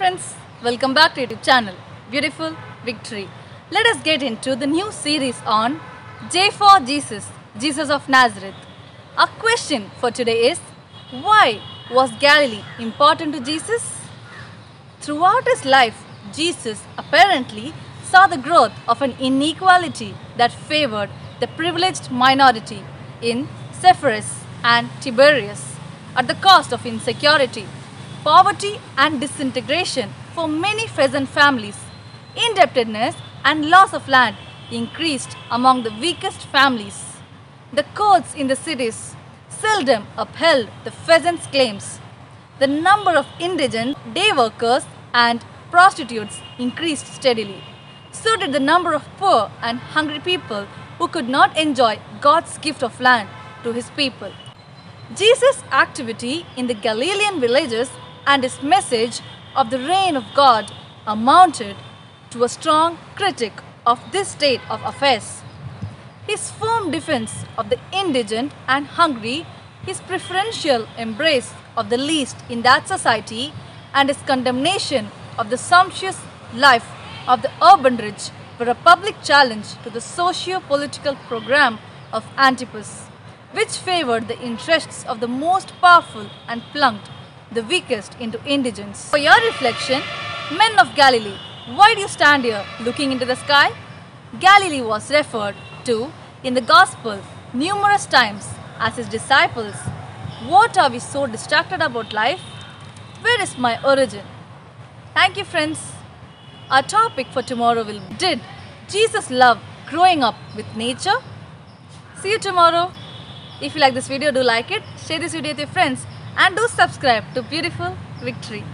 friends, welcome back to YouTube channel Beautiful Victory. Let us get into the new series on J for Jesus, Jesus of Nazareth. Our question for today is why was Galilee important to Jesus? Throughout his life, Jesus apparently saw the growth of an inequality that favored the privileged minority in Sepphoris and Tiberias at the cost of insecurity, poverty, and disintegration for many peasant families. Indebtedness and loss of land increased among the weakest families. The courts in the cities seldom upheld the peasants' claims. The number of indigent day workers and prostitutes increased steadily. So did the number of poor and hungry people who could not enjoy God's gift of land to his people. Jesus' activity in the Galilean villages and his message of the reign of God amounted to a strong critic of this state of affairs. His firm defense of the indigent and hungry, his preferential embrace of the least in that society, and his condemnation of the sumptuous life of the urban rich were a public challenge to the socio-political program of Antipas, which favored the interests of the most powerful and plunked the weakest into indigence. For your reflection, men of Galilee, why do you stand here looking into the sky? Galilee was referred to in the Gospel numerous times as his disciples. What are we so distracted about life? Where is my origin? Thank you, friends. Our topic for tomorrow will be Did Jesus love growing up with nature? See you tomorrow. If you like this video, do like it, share this video with your friends, and do subscribe to Beautiful Victory.